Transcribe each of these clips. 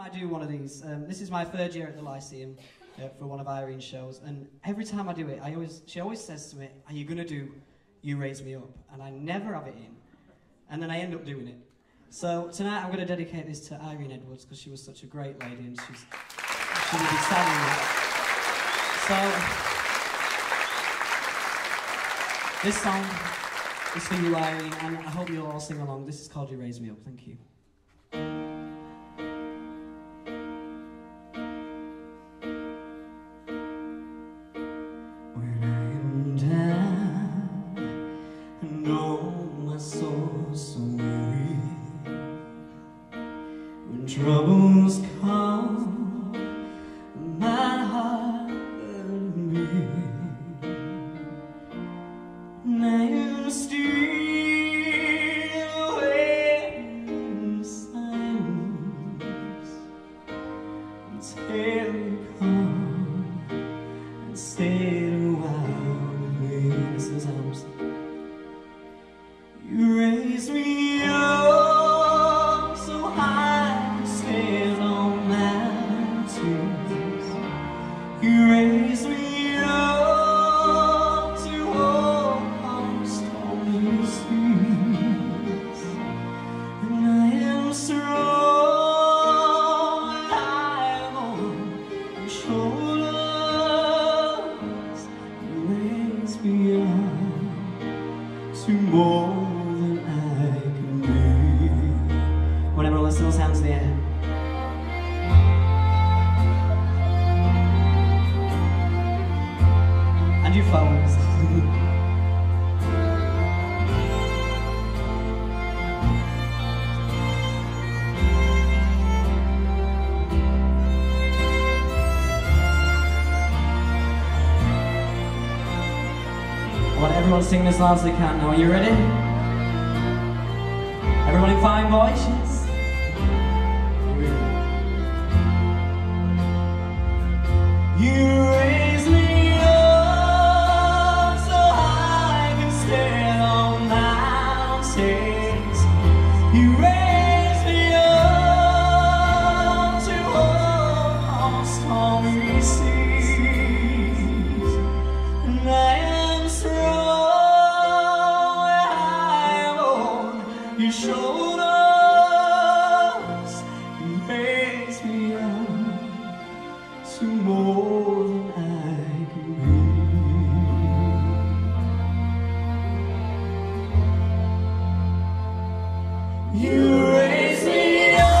I do one of these, um, this is my third year at the Lyceum uh, for one of Irene's shows, and every time I do it, I always, she always says to me, "Are you gonna do You Raise Me Up?" And I never have it in, and then I end up doing it. So tonight I'm gonna dedicate this to Irene Edwards because she was such a great lady, and she's she will be sad. So this song is for you, Irene, and I hope you'll all sing along. This is called You Raise Me Up. Thank you. And stay a while. Listen to sounds. You raise me up so high to stand on mountains. You raise me up to walk on stormy seas, and I am strong. I'm on your And phones. I want everyone to sing this as loud as they can. Now, are you ready? Everyone in fine voices. You Seas. And I am strong You raise me up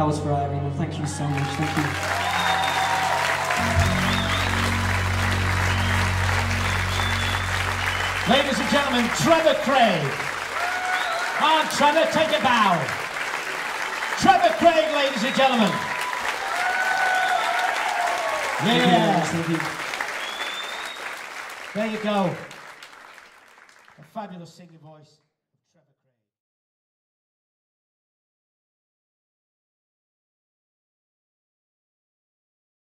That was for Irene. Thank you so much. Thank you. Ladies and gentlemen, Trevor Craig. Come on, Trevor, take a bow. Trevor Craig, ladies and gentlemen. Thank you. Yeah, Thank you. there you go. A fabulous singing voice.